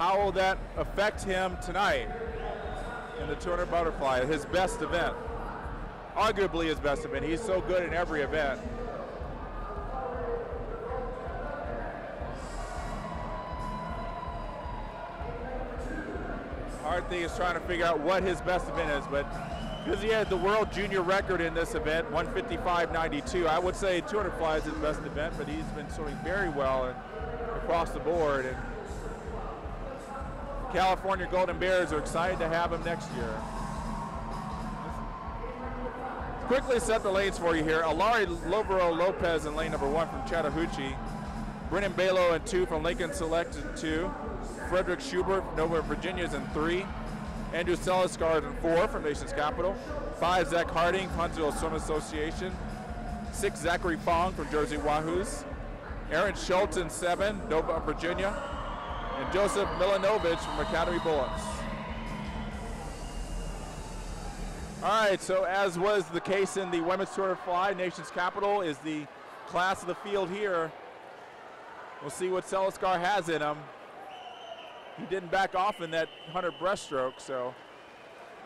how will that affect him tonight in the 200 butterfly, his best event? Arguably his best event. He's so good in every event. Hard thing is trying to figure out what his best event is, but because he had the world junior record in this event, 155.92, I would say 200 fly is his best event, but he's been swimming very well across the board. And California Golden Bears are excited to have him next year. Quickly set the lanes for you here. Alari Lovero Lopez in lane number one from Chattahoochee. Brennan Balo in two from Lincoln Select in two. Frederick Schubert, Nova Virginia is in three. Andrew Seliskar in four from Nation's Capital. Five, Zach Harding, Huntsville Swim Association. Six, Zachary Fong from Jersey Wahoos. Aaron Schultz in seven, Nova Virginia. And Joseph Milanovich from Academy Bullets. All right, so as was the case in the women's tour of fly, Nation's Capital is the class of the field here. We'll see what Seliskar has in him he didn't back off in that 100 breaststroke, so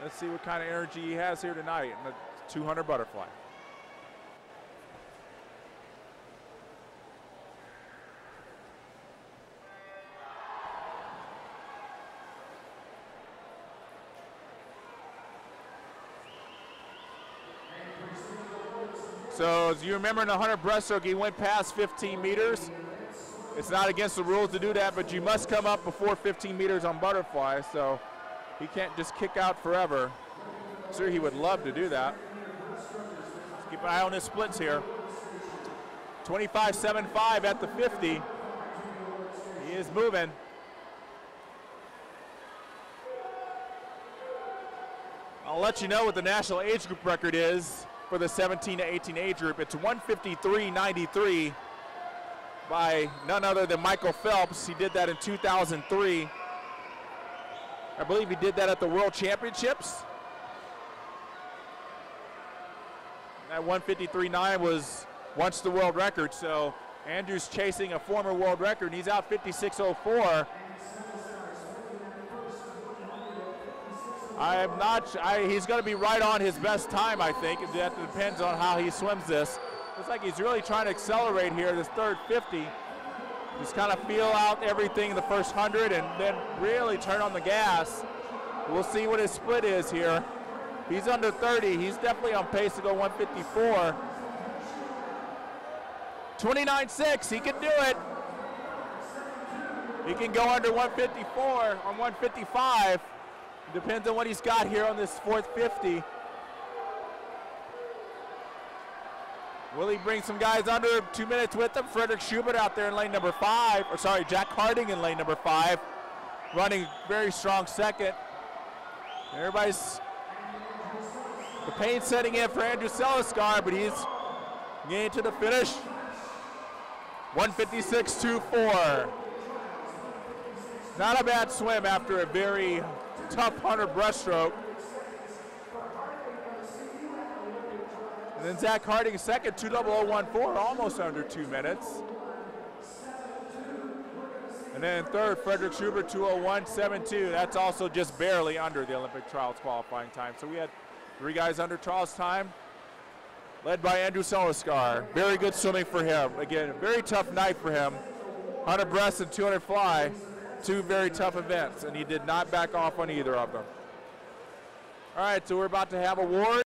let's see what kind of energy he has here tonight in the 200 butterfly. So as you remember in the 100 breaststroke, he went past 15 meters. It's not against the rules to do that, but you must come up before 15 meters on butterfly, so he can't just kick out forever. I'm sure he would love to do that. Let's keep an eye on his splits here. 25.75 at the 50. He is moving. I'll let you know what the national age group record is for the 17 to 18 age group. It's 153.93 by none other than Michael Phelps. He did that in 2003. I believe he did that at the World Championships. That 153.9 was once the world record, so Andrews chasing a former world record, and he's out 56.04. I am not. I, he's going to be right on his best time, I think. That depends on how he swims this. Looks like he's really trying to accelerate here, this third 50. Just kind of feel out everything in the first 100 and then really turn on the gas. We'll see what his split is here. He's under 30. He's definitely on pace to go 154. 29.6, he can do it. He can go under 154 on 155. Depends on what he's got here on this fourth 50. Will he bring some guys under two minutes with him? Frederick Schubert out there in lane number five, or sorry, Jack Harding in lane number five, running very strong second. Everybody's the pain setting in for Andrew Seliskar, but he's getting to the finish. 156.24. Not a bad swim after a very tough 100 breaststroke. And then Zach Harding second, 20014, almost under two minutes. And then third, Frederick Schubert, 201.72. That's also just barely under the Olympic trials qualifying time. So we had three guys under trials time, led by Andrew Seliskar. Very good swimming for him. Again, very tough night for him. 100 breast and 200 fly, two very tough events, and he did not back off on either of them. All right, so we're about to have a awards.